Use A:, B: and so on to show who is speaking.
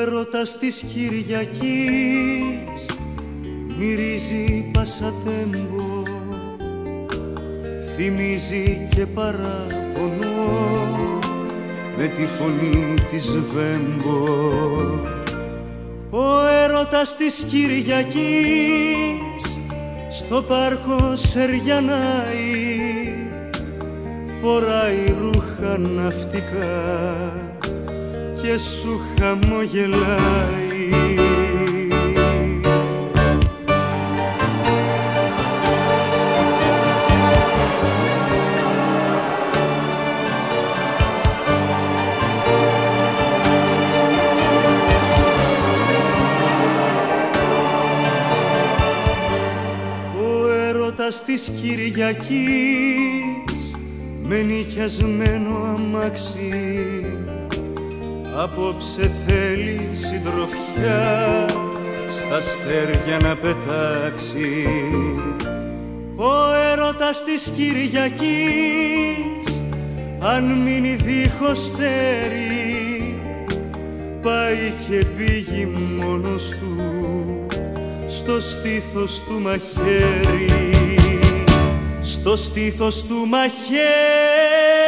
A: έρωτας της Κυριακής μυρίζει πασατέμπο θυμίζει και παραπονό με τη φωνή της Βέμπο. Ο έρωτας της Κυριακής στο πάρκο Σεριανάη φοράει ρούχα ναυτικά και σου χαμογελάει. Ο έρωτας της Κυριακής με νοικιασμένο αμάξι Απόψε θέλει συντροφιά στα αστέρια να πετάξει. Ο έρωτας της Κυριακής αν μείνει δίχως στέρι πάει και πήγει μόνος του στο στήθος του μαχαίρι. Στο στήθος του μαχαίρι